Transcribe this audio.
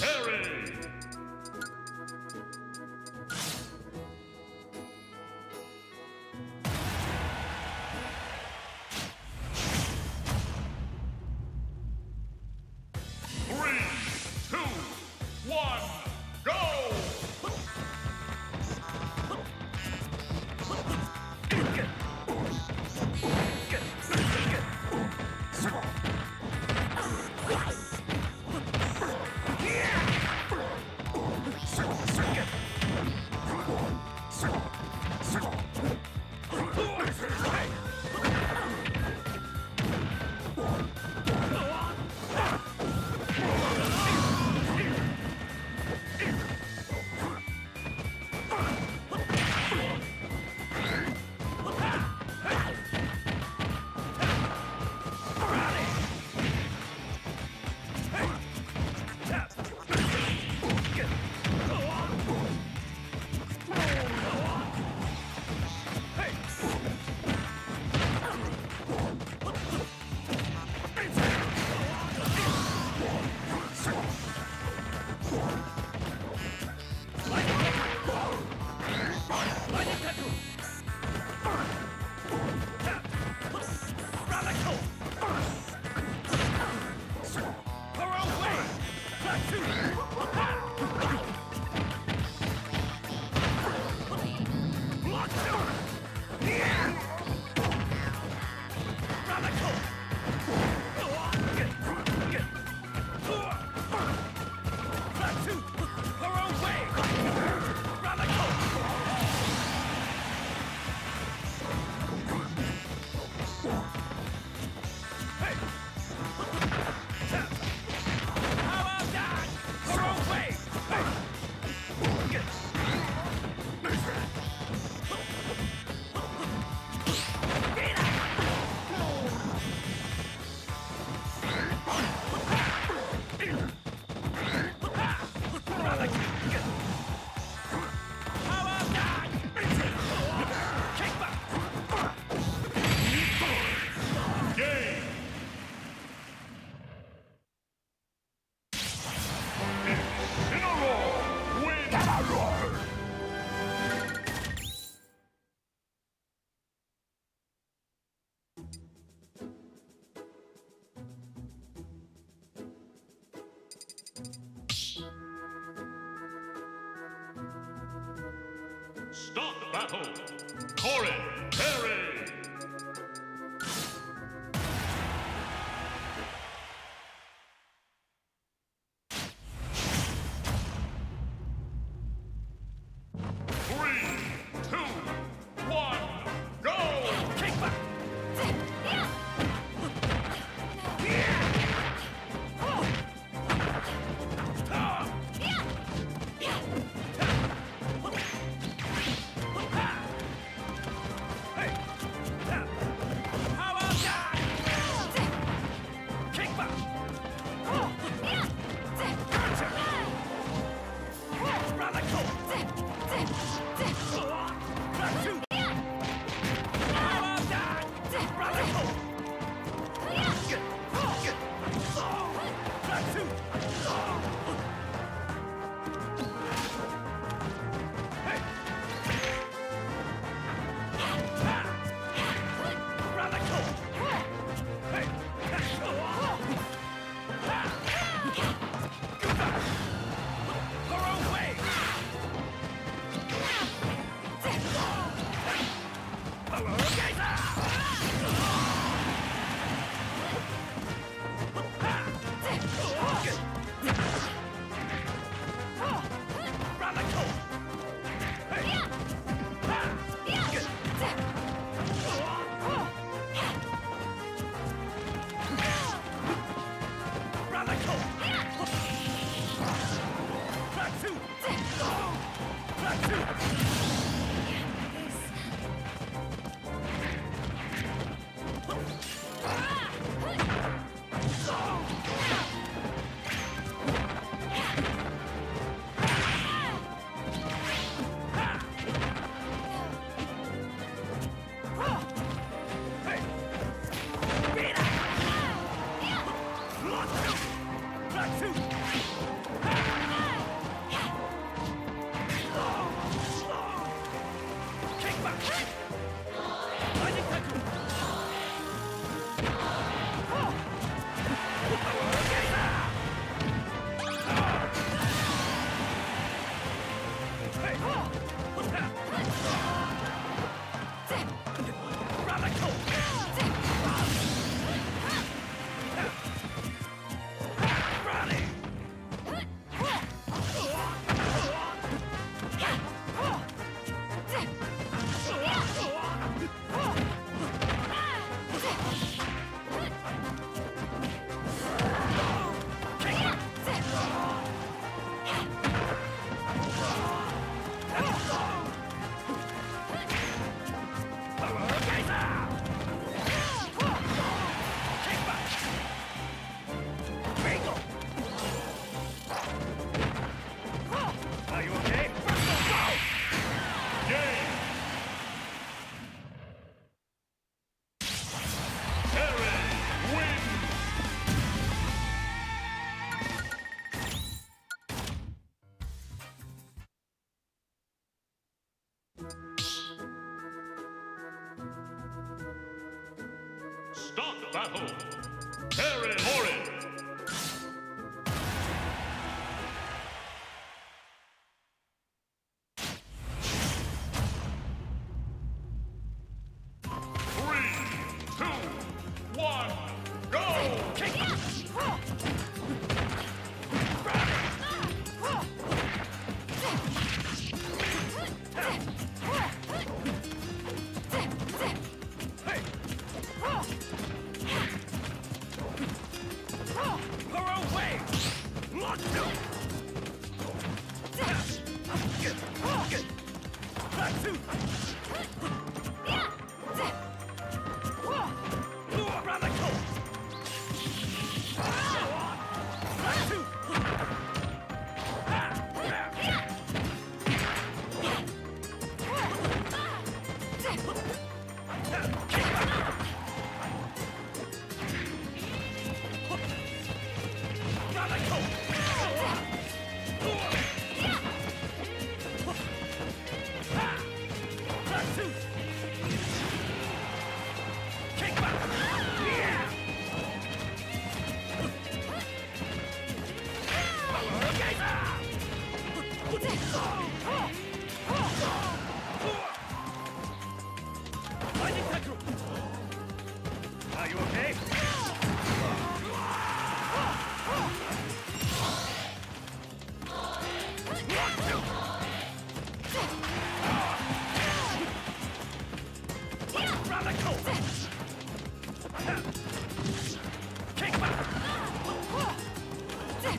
Harry! Stop battle! Corin Perry! Battle. Terry Hey!